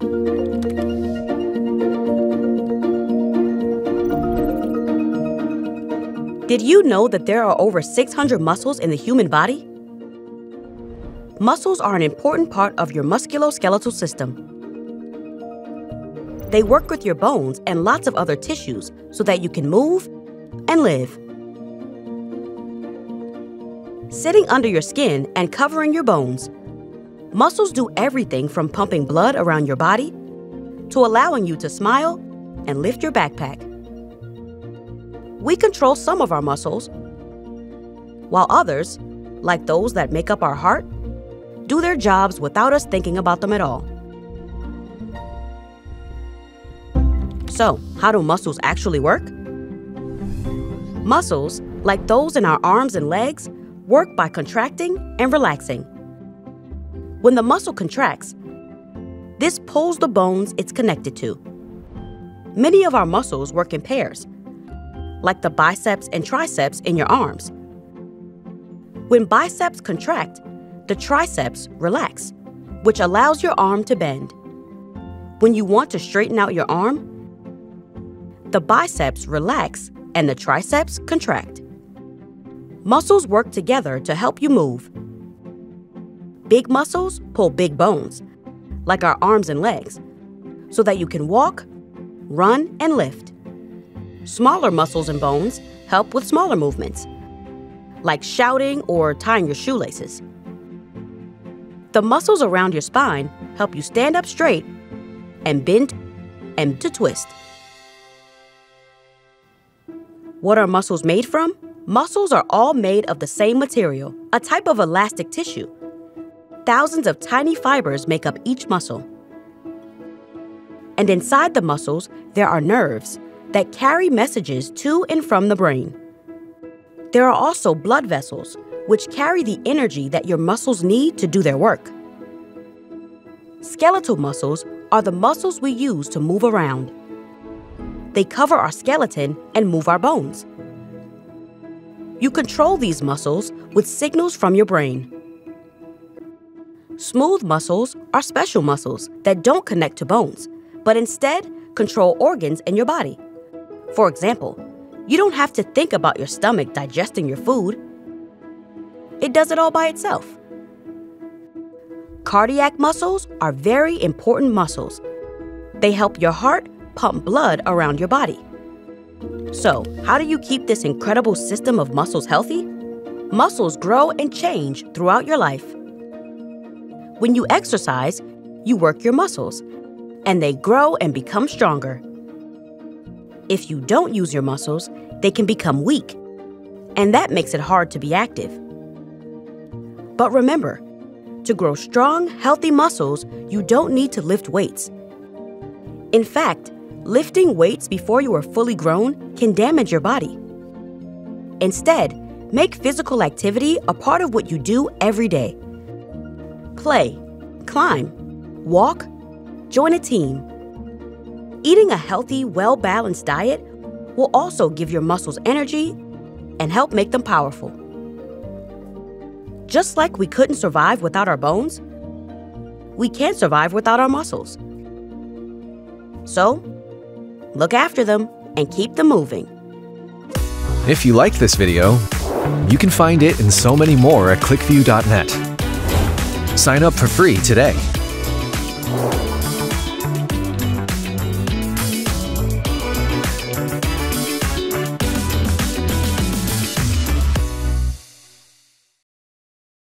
Did you know that there are over 600 muscles in the human body? Muscles are an important part of your musculoskeletal system. They work with your bones and lots of other tissues so that you can move and live. Sitting under your skin and covering your bones, muscles do everything from pumping blood around your body to allowing you to smile and lift your backpack. We control some of our muscles, while others, like those that make up our heart, do their jobs without us thinking about them at all. So, how do muscles actually work? Muscles, like those in our arms and legs, work by contracting and relaxing. When the muscle contracts, this pulls the bones it's connected to. Many of our muscles work in pairs, like the biceps and triceps in your arms. When biceps contract, the triceps relax, which allows your arm to bend. When you want to straighten out your arm, the biceps relax and the triceps contract. Muscles work together to help you move. Big muscles pull big bones, like our arms and legs, so that you can walk, run, and lift. Smaller muscles and bones help with smaller movements, like shouting or tying your shoelaces. The muscles around your spine help you stand up straight and bend and to twist. What are muscles made from? Muscles are all made of the same material, a type of elastic tissue. Thousands of tiny fibers make up each muscle. And inside the muscles, there are nerves that carry messages to and from the brain. There are also blood vessels, which carry the energy that your muscles need to do their work. Skeletal muscles are the muscles we use to move around. They cover our skeleton and move our bones. You control these muscles with signals from your brain. Smooth muscles are special muscles that don't connect to bones, but instead control organs in your body. For example, you don't have to think about your stomach digesting your food. It does it all by itself. Cardiac muscles are very important muscles. They help your heart pump blood around your body. So, how do you keep this incredible system of muscles healthy? Muscles grow and change throughout your life. When you exercise, you work your muscles, and they grow and become stronger. If you don't use your muscles, they can become weak, and that makes it hard to be active. But remember, to grow strong, healthy muscles, you don't need to lift weights. In fact, lifting weights before you are fully grown can damage your body. Instead, make physical activity a part of what you do every day. Play, climb, walk, join a team, Eating a healthy, well balanced diet will also give your muscles energy and help make them powerful. Just like we couldn't survive without our bones, we can't survive without our muscles. So, look after them and keep them moving. If you liked this video, you can find it and so many more at clickview.net. Sign up for free today.